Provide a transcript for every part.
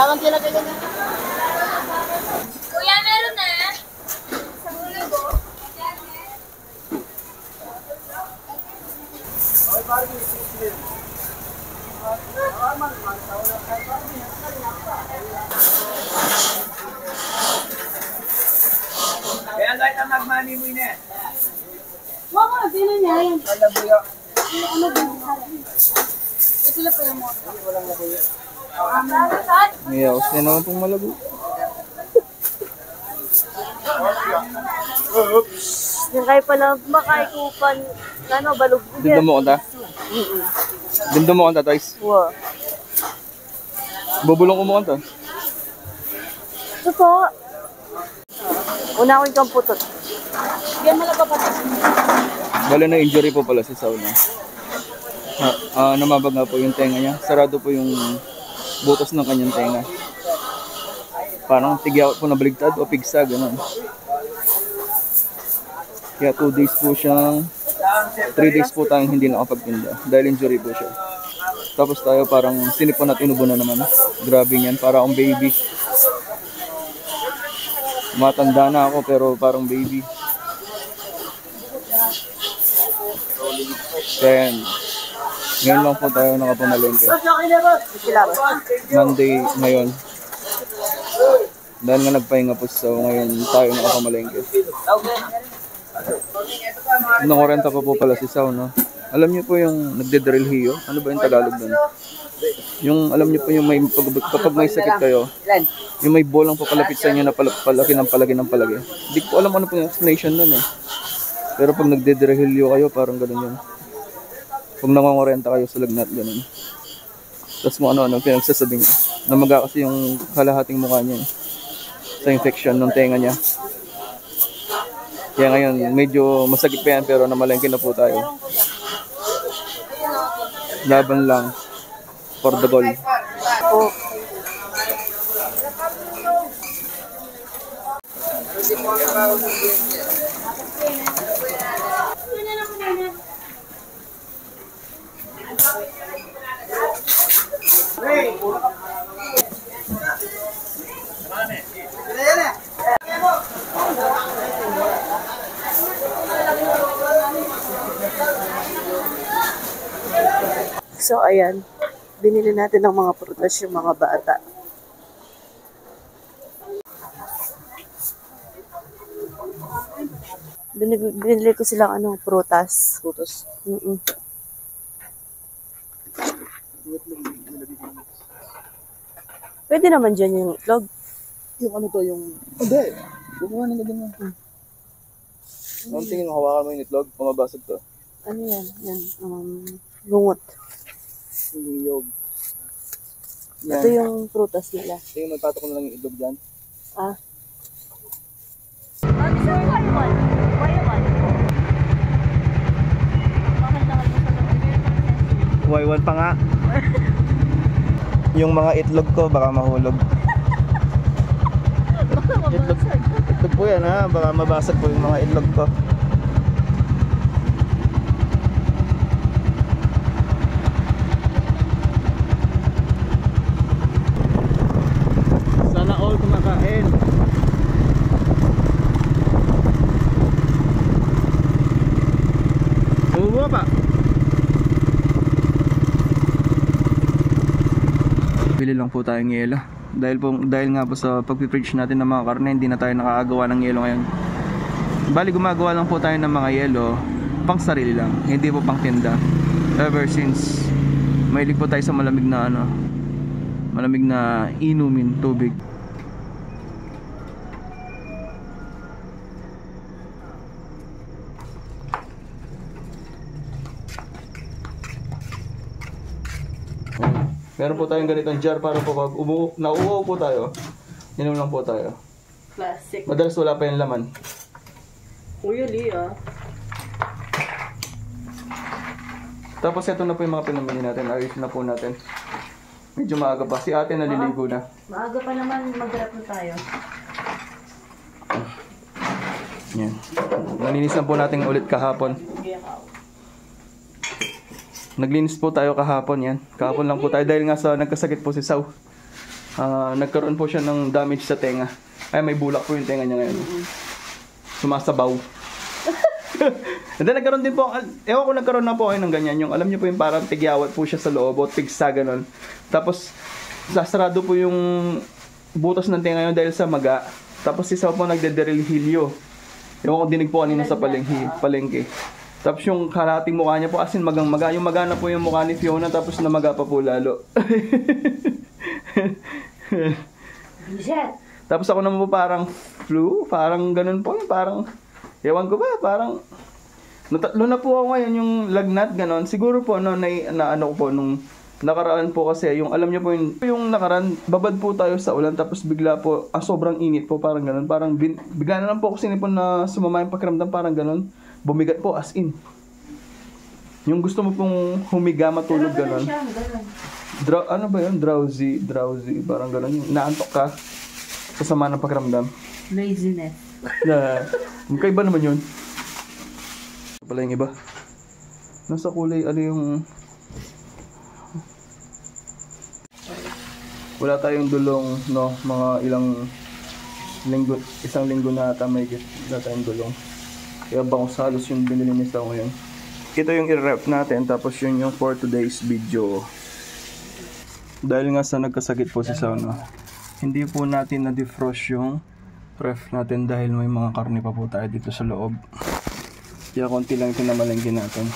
Wala kang tinagay na. Kuya, meron na. Kaya kahit ang nagmani mo ina. Mama, sino niya? Wala buyo. Ano ba? Ito sila po yung mo. May house na naman pong malago. Yung kayo pala makaikupan, ano, balog Dindo mo kanta? Dindo mo kanta, Toys. Wow. Bubulong ko mo kanta. Ito po. Una ko yung putot. Yan mo lang pa Bale na injury po pala si Sauna. Ha, ah, namabag nga po yung tenga niya. Sarado po yung butas ng kanyang tenga. Parang tigya po nabaligtad o pigsa, ganun. Kaya 2 days po siyang 3 days po tayong hindi nakapagtinda dahil injury po siya. Tapos tayo parang sinipon at inubo na naman. Grabe yan, para akong baby. Matanda na ako pero parang baby. Then, ngayon lang po tayo ba? Monday ngayon. Dahil nga nagpahinga po so ngayon tayo nakapamalengke. Nakorenta pa po pala si Sao, no? Alam niyo po yung nagde-drill hiyo? Ano ba yung Tagalog doon? Yung alam niyo po yung may pag, kapag may sakit kayo, yung may bolang papalapit sa inyo na pala, palaki ng palagi ng palagi. Hindi ko alam ano po yung explanation nun eh. Pero pag nagde-drill hiyo kayo, parang ganun yun. Pag nangongorenta kayo sa lagnat, ganun. Tapos mo ano-ano pinagsasabi niya. Namaga kasi yung kalahating mukha niya eh. Sa infection ng tenga niya. Kaya ngayon, medyo masakit pa yan pero namalengke na po tayo. Laban lang. For the goal. So, ayan. Binili natin ng mga prutas yung mga bata. Binili, binili ko silang ano, prutas. Putas. Mm Pwede naman dyan yung itlog. Yung ano to, yung... Hindi. Bukuhanin ka din mo. Ang tingin mo, hawakan mo yung itlog, pumabasag to. Ano yan? Yan. Um, lungot. Yung yog. Ito Yan. yung prutas nila. Tingin mo, patok na lang yung itlog dyan. Ah. Waiwan pa nga. yung mga itlog ko, baka mahulog. itlog, itlog po yan ha, baka mabasag po yung mga itlog ko. Sana all kumakain. Bumubuha pa. Bili lang po tayong yelo. Dahil po dahil nga po sa pagpi-preach natin ng mga karne, hindi na tayo nakakagawa ng yelo ngayon. Bali gumagawa lang po tayo ng mga yelo pang sarili lang, hindi po pang tinda. Ever since mahilig po tayo sa malamig na ano, malamig na inumin tubig. Meron po tayong ganitong jar para po pag umuo, nauuhaw po tayo, inom lang po tayo. Classic. Madalas wala pa yung laman. Kuya Lia. Tapos ito na po yung mga pinamili natin. Ayos na po natin. Medyo maaga pa. Si ate naliligo na. Maaga pa naman mag-rap na tayo. Yan. Nalinis lang po natin ulit kahapon. Naglinis po tayo kahapon yan. Kahapon lang po tayo dahil nga sa nagkasakit po si Sau. Ah, nagkaroon po siya ng damage sa tenga. Ay, may bulak po yung tenga niya ngayon. Sumasabaw. And then nagkaroon din po, ewan ko nagkaroon na po kayo ng ganyan. Yung alam niyo po yung parang tigyawat po siya sa loob o tigsa ganun. Tapos, sasarado po yung butas ng tenga yun dahil sa maga. Tapos si Sau po nagdederilhilyo. Ewan ko dinig po kanina sa palengke. palengke. Tapos yung karating mukha niya po asin magang maga. Yung maga na po yung mukha ni Fiona tapos namaga pa po lalo. Tapos ako naman po parang flu, parang ganun po, parang ewan ko ba, parang natatlo na po ako ngayon yung lagnat ganon. Siguro po no na, na ano po nung nakaraan po kasi yung alam niyo po yung, yung nakaraan babad po tayo sa ulan tapos bigla po ah, sobrang init po parang ganun parang bin, bigla na lang po ako sinipon na sumama yung pakiramdam parang ganun bumigat po as in yung gusto mo pong humiga matulog ganun. Draw, ano ba yun? Drowsy, drowsy, parang gano'n. Yung naantok ka, kasama ng pakiramdam. Laziness. Na, magkaiba naman yun. Ito pala yung iba. Nasa kulay, ano yung... Wala tayong dulong, no? Mga ilang linggo, isang linggo na ata may. Wala tayong dulong. Kaya bangos halos yung binili ni Sao ngayon. Ito yung i-rep natin, tapos yun yung for today's video. Dahil nga sa nagkasakit po si Sao, no? Hindi po natin na-defrost yung ref natin dahil may mga karne pa po tayo dito sa loob. Kaya konti lang ito na natin.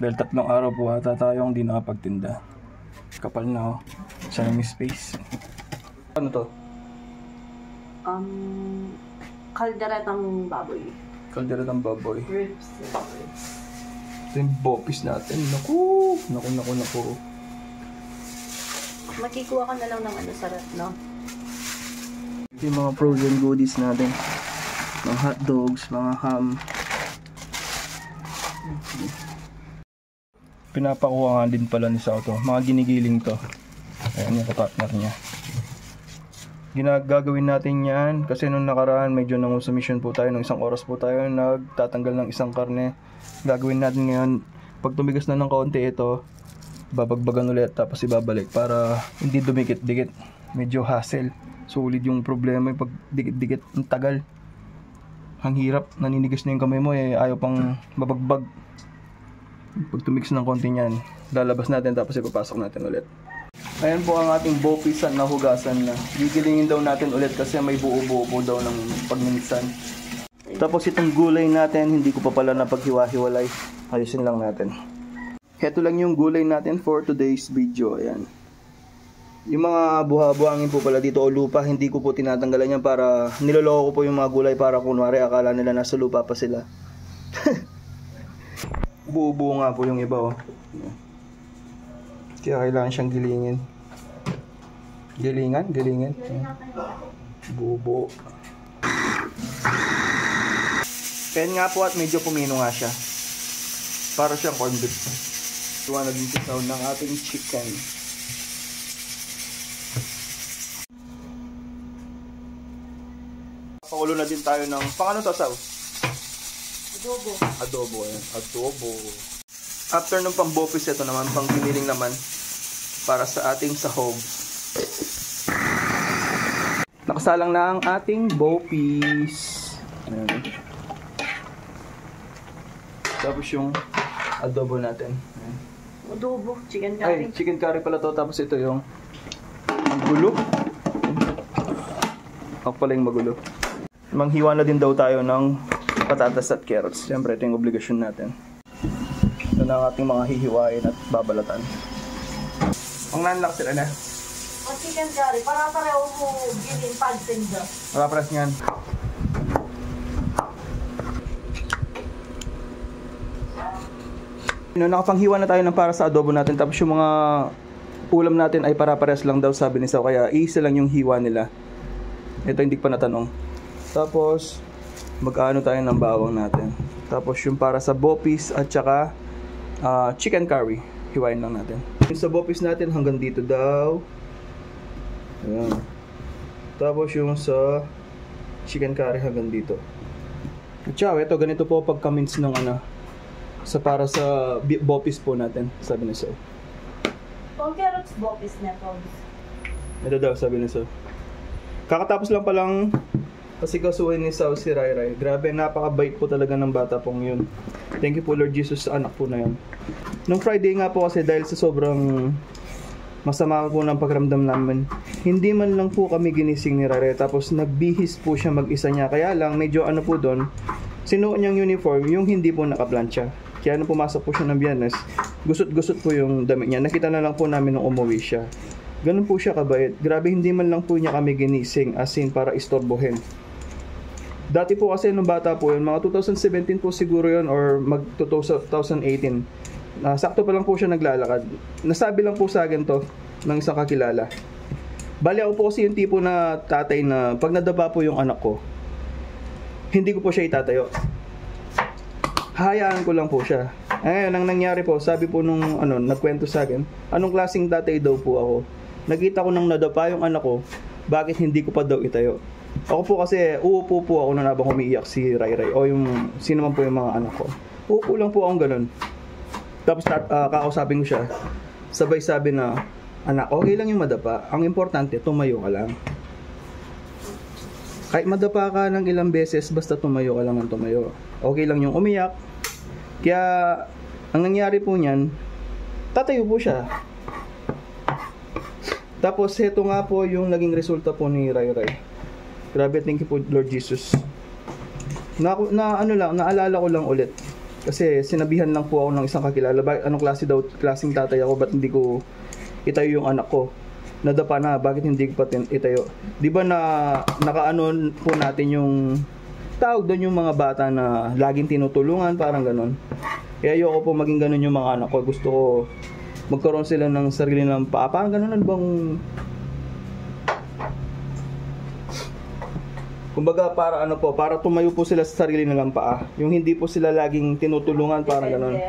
Dahil tatlong araw po ata tayo hindi nakapagtinda. Kapal na oh. Sana may space. Ano to? Um, kalderetang baboy. Kalderetang baboy. Ribs. Ito yung bopis natin. Naku! Naku, naku, naku. Makikuha ka na lang ng ano sa rep, no? Ito yung mga frozen goodies natin. Mga hot dogs, mga ham. Pinapakuha nga din pala ni Sao to. Mga ginigiling to. Ayan yung partner niya. Ginagagawin natin yan kasi nung nakaraan medyo nangusumisyon po tayo. Nung isang oras po tayo nagtatanggal ng isang karne. Gagawin natin ngayon. Pag tumigas na ng kaunti ito, babagbagan ulit tapos ibabalik para hindi dumikit-dikit. Medyo hassle. Sulit yung problema yung pag dikit-dikit ang tagal. Ang hirap, naninigas na yung kamay mo eh, ayaw pang mabagbag. Pag tumix ng konti niyan, lalabas natin tapos ipapasok natin ulit. Ayan po ang ating bopisan na hugasan na. Gigilingin daw natin ulit kasi may buo-buo po daw ng pagminsan. Tapos itong gulay natin, hindi ko pa pala napaghiwa-hiwalay. Ayusin lang natin. Heto lang yung gulay natin for today's video. Ayan. Yung mga buha-buhangin po pala dito o lupa, hindi ko po tinatanggalan yan para niloloko ko po yung mga gulay para kunwari akala nila nasa lupa pa sila. Buo-buo nga po yung iba oh. Kaya kailangan siyang gilingin. Gilingan? Gilingin? Buo-buo. Kaya nga po at medyo pumino nga siya. Para siyang corned beef. Tuwa na din sa ng ating chicken. Pakulo na din tayo ng, pang ano to, Saw? Adobo. Adobo, ayan. Adobo. After ng pambopis, ito naman, pang giniling naman, para sa ating sahog. Nakasalang na ang ating bopis. Ayan. Tapos yung adobo natin. Ayan. Adobo. Chicken Ay, curry. chicken curry pala to. Tapos ito yung gulo. Ako pala yung magulo. Manghiwa na din daw tayo ng patatas at carrots. Siyempre, ito yung obligasyon natin. Ito na ang ating mga hihiwain at babalatan. Ang nanlak sila na. O chicken curry, para pareho mo gilin pansin doon. Makapress niyan. No, nakapanghiwa na tayo ng para sa adobo natin tapos yung mga ulam natin ay para-pares lang daw sabi ni Sao kaya isa lang yung hiwa nila. Ito hindi pa natanong. Tapos mag-ano tayo ng bawang natin. Tapos yung para sa bopis at saka ah, chicken curry. Hiwain lang natin. Yung sa bopis natin hanggang dito daw. Ayan. Tapos yung sa chicken curry hanggang dito. Ciao, ito ganito po pagka-mince ng ano sa para sa bopis po natin, sabi ni Sir. Kung carrots bopis na to. Ito daw, sabi ni Sir. Kakatapos lang palang kasi kasuhin ni Sao si Rai Rai. Grabe, napakabait po talaga ng bata pong yun. Thank you po Lord Jesus sa anak po na yun. Nung Friday nga po kasi dahil sa sobrang masama po ng pakiramdam namin, hindi man lang po kami ginising ni Rai. Tapos nagbihis po siya mag-isa niya. Kaya lang, medyo ano po doon, sinuot niyang uniform, yung hindi po nakaplansya. Kaya nung pumasok po siya ng biyernes, gusot-gusot po yung damit niya. Nakita na lang po namin nung umuwi siya. Ganun po siya kabait. Grabe, hindi man lang po niya kami ginising as in para istorbohin. Dati po kasi nung bata po yun, mga 2017 po siguro yun or mag 2018. Uh, sakto pa lang po siya naglalakad. Nasabi lang po sa akin to ng isang kakilala. Bali ako po kasi yung tipo na tatay na pag nadaba po yung anak ko, hindi ko po siya itatayo. Hayaan ko lang po siya. Eh, ang nangyari po, sabi po nung ano, nagkwento sa akin, anong klaseng tatay daw po ako. Nakita ko nang nadapa yung anak ko, bakit hindi ko pa daw itayo. Ako po kasi, uupo po ako na nabang umiiyak si Rai Rai o yung sino man po yung mga anak ko. Uupo lang po akong ganun. Tapos ah, kakausapin ko siya. Sabay sabi na, anak, okay lang yung madapa. Ang importante, tumayo ka lang. Kahit madapa ka ng ilang beses, basta tumayo ka lang ng tumayo. Okay lang yung umiyak. Kaya, ang nangyari po niyan, tatayo po siya. Tapos, heto nga po yung naging resulta po ni Rai Rai. Grabe, thank you po Lord Jesus. Na, na ano lang, naalala ko lang ulit. Kasi sinabihan lang po ako ng isang kakilala, ba, anong klase daw, klaseng tatay ako, ba't hindi ko itayo yung anak ko? Nadapa na, bakit hindi ko pa itayo? Di ba na nakaano po natin yung tawag doon yung mga bata na laging tinutulungan, parang ganun. Kaya ayoko po maging ganun yung mga anak ko. Gusto ko magkaroon sila ng sarili ng paa. Parang ganun ano bang Kumbaga para ano po, para tumayo po sila sa sarili nilang paa. Yung hindi po sila laging tinutulungan parang ganun.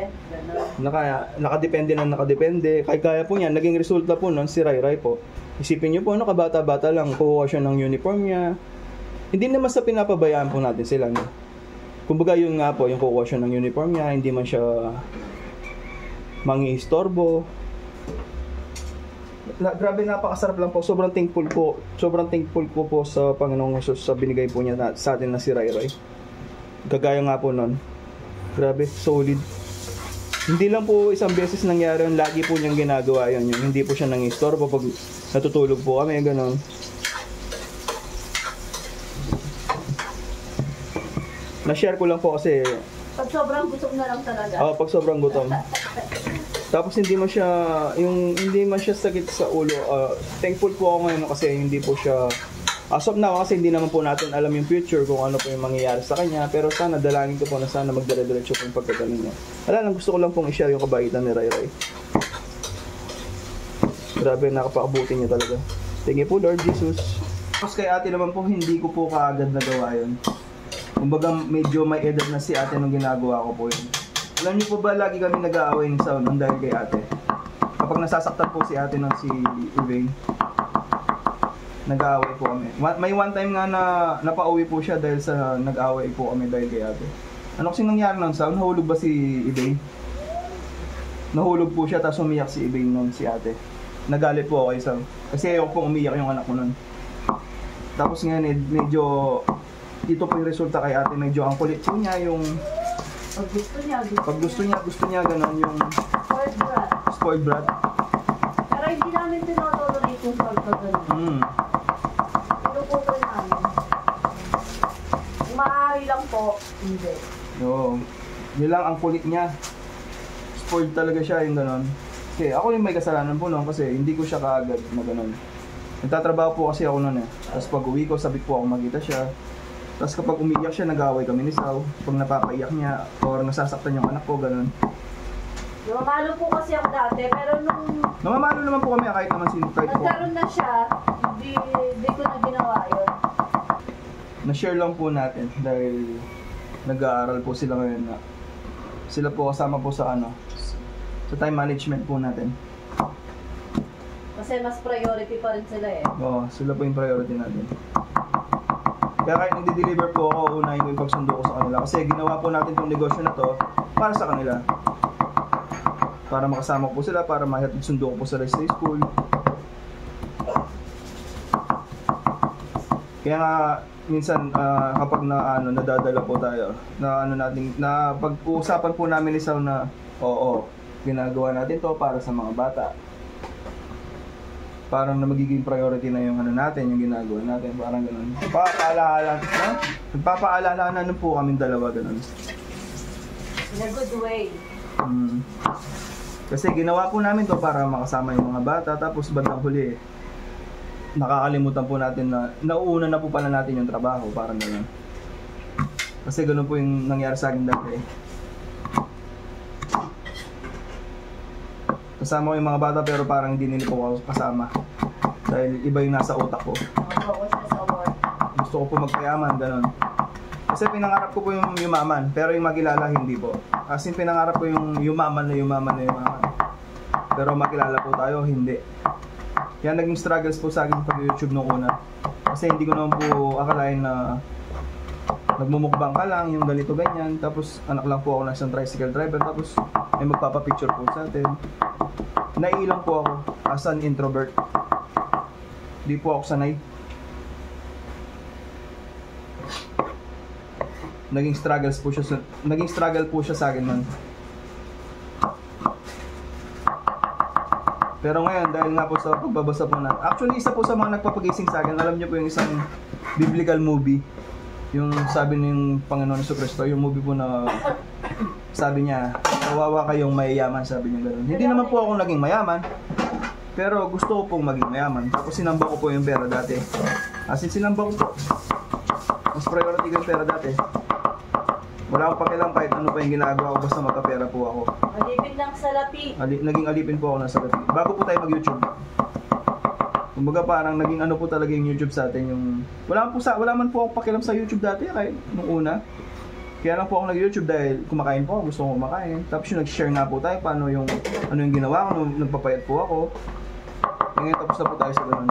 Naka, nakadepende na nakadepende. Kaya kaya po niya, naging resulta po nun si Rai Rai po. Isipin niyo po, ano kabata-bata lang, kukuha siya ng uniform niya. Hindi naman sa pinapabayaan po natin sila. No? Kumbaga yun nga po, yung kukuha siya ng uniform niya, hindi man siya mangi-istorbo. Na, grabe napakasarap lang po. Sobrang thankful po. Sobrang thankful ko po sa Panginoong Jesus sa binigay po niya na, sa atin na si Rai Rai. Kagaya nga po nun. Grabe, solid. Hindi lang po isang beses nangyari yun, lagi po niyang ginagawa yun. Yung hindi po siya nangistorbo pag natutulog po kami, gano'n. Na-share ko lang po kasi Pag sobrang gutom na lang talaga. Oh, pag sobrang gutom. Tapos hindi mo siya, yung hindi man siya sakit sa ulo. ah, thankful po ako ngayon kasi hindi po siya, as of now, kasi hindi naman po natin alam yung future kung ano po yung mangyayari sa kanya. Pero sana, dalangin ko po na sana magdire-diretso po yung pagkagaling niya. Wala lang, gusto ko lang pong i-share yung kabaitan ni Rai Rai. Grabe, nakapakabuti niya talaga. Thank po, Lord Jesus. Tapos kay ate naman po, hindi ko po kaagad nagawa yun. Kumbaga medyo may edad na si ate nung ginagawa ko po yun. Alam niyo po ba lagi kami nag-aaway ni Sao nung dahil kay ate? Kapag nasasaktan po si ate ng si Ivane, nag-aaway po kami. May one time nga na napauwi po siya dahil sa nag-aaway po kami dahil kay ate. Ano kasi nangyari nun Sao? Nahulog ba si Ivane? Nahulog po siya tapos umiyak si Ivane nun si ate. Nagalit po ako kay. Kasi ayoko pong umiyak yung anak ko nun. Tapos ngayon, medyo ito po yung resulta kay ate. Medyo ang kulit po niya, yung Pag gusto niya, gusto pag gusto niya, gusto niya ganun, yung Spoiled brat. spoiled brat. Pero hindi namin tinotolerate yung pagkagano. Mm. Pinuputol namin. Kung maaari lang po, hindi. Oo. Yun lang ang kulit niya. Spoiled talaga siya yung ganon. Okay, ako yung may kasalanan po noon kasi hindi ko siya kaagad na ganon. Nagtatrabaho po kasi ako noon eh. Tapos pag uwi ko, sabik po ako magkita siya. Tapos kapag umiiyak siya, nag-away kami ni Sao. Pag napapaiyak niya, or nasasaktan yung anak ko, ganon. Namamalo po kasi ako dati, pero nung Namamalo naman po kami kahit naman sino kahit po. nagkaroon na siya, hindi, hindi ko na ginawa yun. Na-share lang po natin dahil nag-aaral po sila ngayon na sila po kasama po sa ano sa time management po natin. Kasi mas priority pa rin sila eh. Oo, sila po yung priority natin. Kaya kahit nagdi-deliver po ako, unahin ko yung pagsundo ko sa kanila. Kasi ginawa po natin itong negosyo na to para sa kanila. Para makasama ko po sila, para mahatid sundo ko po sa sa school. Kaya nga, minsan ah, kapag na ano nadadala po tayo na ano natin na pag-uusapan po namin ni Sal na oo ginagawa natin to para sa mga bata parang na magiging priority na yung ano natin, yung ginagawa natin, parang ganun. Nagpapaalala, no? Nagpapaalala na ano po kami dalawa ganun. In a good way. Mm. Kasi ginawa po namin to para makasama yung mga bata, tapos bandang huli, nakakalimutan po natin na nauuna na po pala natin yung trabaho, parang ganun. Kasi ganun po yung nangyari sa akin dati. Kasama ko yung mga bata pero parang hindi nila po ako kasama. Dahil iba yung nasa utak ko. Gusto ko po magpayaman, ganun. Kasi pinangarap ko po yung yumaman, pero yung makilala hindi po. As in, pinangarap ko yung yumaman na yumaman na yumaman. Pero makilala po tayo, hindi. Kaya naging struggles po sa akin pag YouTube nung una. Kasi hindi ko naman po akalain na nagmumukbang ka lang, yung ganito ganyan. Tapos anak lang po ako ng isang tricycle driver. Tapos may magpapapicture po sa atin. Naiilang po ako as an introvert. Di po ako sanay. naging struggles po siya sa, naging struggle po siya sa akin nun. Pero ngayon, dahil nga po sa pagbabasa po na, actually isa po sa mga nagpapagising sa akin, alam niyo po yung isang biblical movie, yung sabi ng Panginoon sa Kristo, yung movie po na sabi niya, kawawa kayong mayayaman, sabi niya gano'n. Hindi naman po ako naging mayaman, pero gusto ko pong maging mayaman. Tapos sinamba ko po yung pera dati. As in, sinamba ko po. Mas priority ko yung pera dati. Wala akong pakialam kahit ano pa yung ginagawa ko, basta magkapera po ako. Alipin lang sa lapi. Ali, naging alipin po ako ng sarili. Bago po tayo mag-YouTube. Kumbaga parang naging ano po talaga yung YouTube sa atin yung wala po sa wala man po ako pakialam sa YouTube dati kahit nung una. Kaya lang po ako nag-YouTube dahil kumakain po ako, gusto ko kumakain. Tapos yung nag-share nga po tayo paano yung ano yung ginawa ko nung nagpapayat po ako. Ngayon tapos na po tayo sa ganun.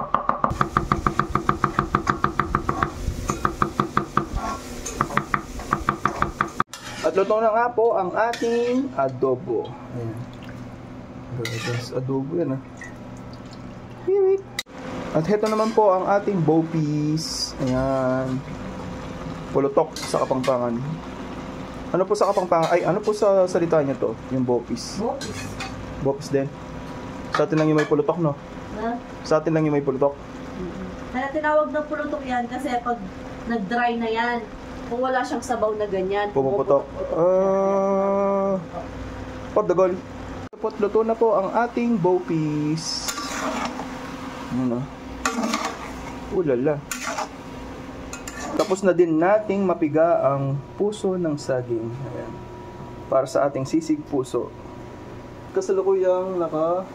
At luto na nga po ang ating adobo. Ayan. Adobo yan ah. At heto naman po ang ating bow piece. Ayan. Pulutok sa kapangpangan. Ano po sa kapangpangan? Ay, ano po sa salita niya to? Yung. Bopis. Bow piece din. Sa atin lang yung may pulutok, no? Na? Sa atin lang yung may pulutok. Kaya tinawag ng pulutok yan kasi pag nag-dry na yan, kung wala siyang sabaw na ganyan, Pumuputok. Ah. Pagdagol. Tapos luto na po ang ating bow piece. Ano? Ulala. Tapos na din nating mapiga ang puso ng saging. Ayan. Para sa ating sisig puso. Kasalukuyang naka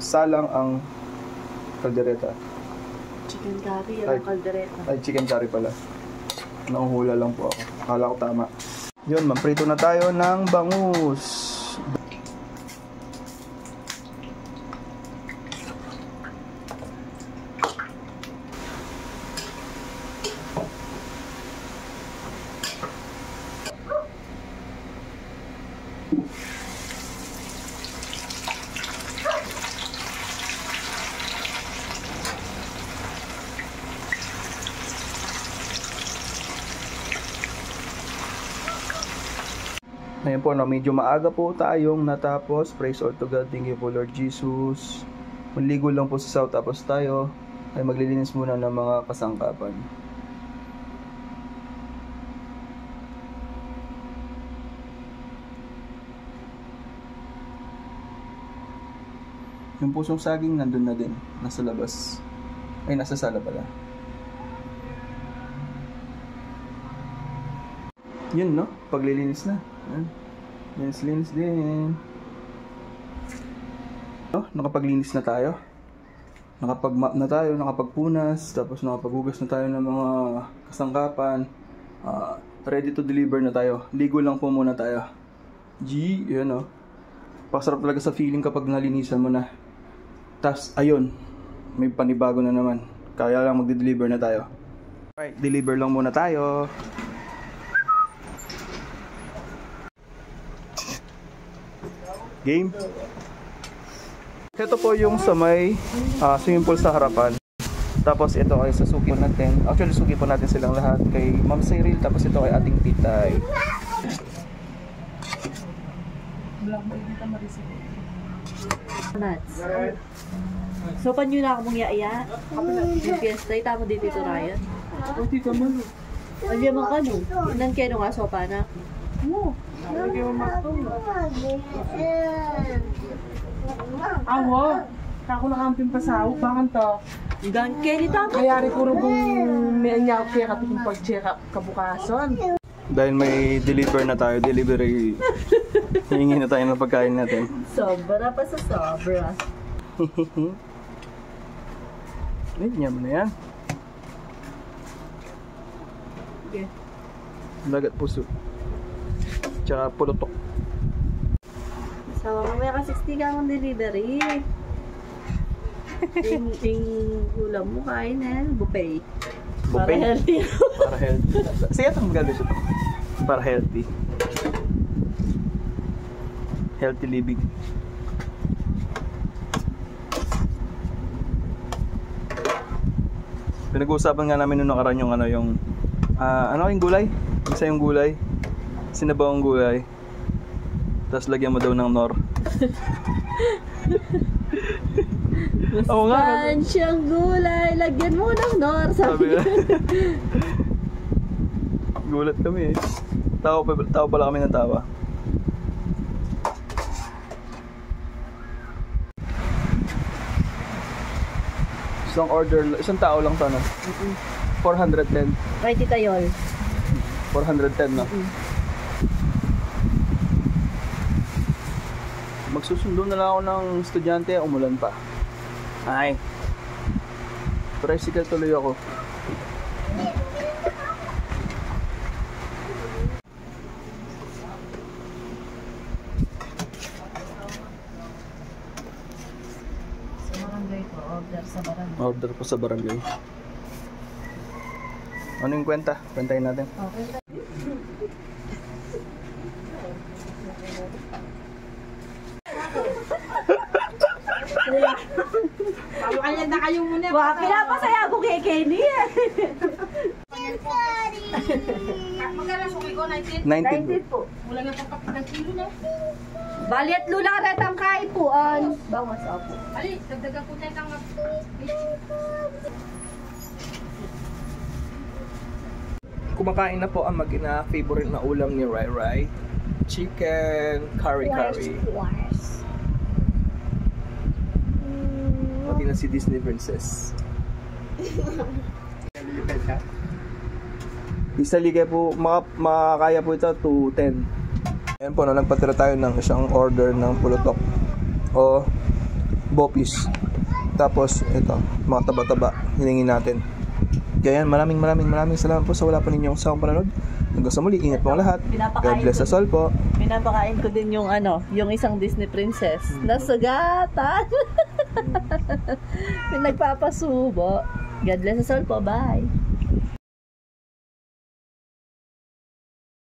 salang ang kaldereta. Chicken curry, Ay. yung kaldereta. Ay, chicken curry pala. Nakuhula lang po ako. Akala ko tama. Yun, mamprito na tayo ng bangus. Ngayon po, no, medyo maaga po tayong natapos. Praise all to God. Thank you po, Lord Jesus. Manligo lang po sa south tapos tayo ay maglilinis muna ng mga kasangkapan. Yung pusong saging nandun na din. Nasa labas. Ay, nasa sala pala. Yun, no? Paglilinis na. Yan. Linis-linis din. No? Nakapaglinis na tayo. Nakapag-map na tayo, nakapagpunas, tapos nakapaghugas na tayo ng mga kasangkapan. Ah, ready to deliver na tayo. Ligo lang po muna tayo. G, yun no. Pasarap talaga sa feeling kapag nalinisan mo na. Tapos, ayun, may panibago na naman. Kaya lang magde-deliver na tayo. Alright, deliver lang muna tayo. Game. Ito po yung sa may ah, swimming pool sa harapan. Tapos ito ay sasuki po natin. Actually, suki po natin silang lahat kay Ma'am Cyril. Tapos ito ay ating titay. Nuts. So, pan yun na ako mong yaya. Yung fiesta, tama dito ito, Ryan. Oh, tita man. Alya man ka, no? Inan kayo nung aso pa na. Oo. Awo. Kako nakamping pasaw. Bakit to? Gan ni tama. Kayari ko rin kung may anyak kaya kating pag-check up kabukason. Dahil may deliver na tayo, delivery. Hihingi na tayo ng pagkain natin. Sobra pa sa sobra. Ay, nyam na yan. Okay. Dagat puso. Tsaka pulutok. So, mamaya ka 60 ka ang delivery. Ting, ting ulam mo kain eh. Buffet. Para Buffet. healthy. Para healthy. Sige, itong galos ito. Para healthy. Healthy living. Pinag-uusapan nga namin nung nakaraan yung ano yung ah, ano yung gulay? Isa yung gulay. Sinabawang gulay. Tapos lagyan mo daw ng nor. Oo nga. Pan siyang gulay. Lagyan mo ng nor. Sabi Sabi. Gulat kami eh. Tawa, pa, tawa pala kami ng tawa. Isang order, isang tao lang no? 410. Kay Tita Yol. 410, no? Magsusundo na lang ako ng estudyante, umulan pa. Ay. Tricycle tuloy ako. Order po sa barangay. Ano yung kwenta? Kwentahin natin. Okay. Kaya na kayo muna. Wah, pinapasaya ko kay Kenny eh. 19 po. po. Wala nga papakit ng kilo na. Bali at lula ka rin ang kaipuan. Bawas ako. Ali, dagdagan ko tayo ng Kumakain na po ang mag-ina favorite na ulam ni Rai Rai. Chicken curry curry. Na si Disney Princess. Isa liga po, maka, makakaya po ito to 10. Ayan po, no, nagpatira tayo ng isang order ng pulutok o bopis. Tapos, ito, mga taba-taba, hiningi natin. Kaya yan, maraming maraming maraming salamat po sa wala pa ninyong sawang pananood. Hanggang sa muli, ingat po ang lahat. God bless us all po. Pinapakain ko din yung ano, yung isang Disney princess. Nasugatan. Pinagpapasubo. God bless us all po. Bye.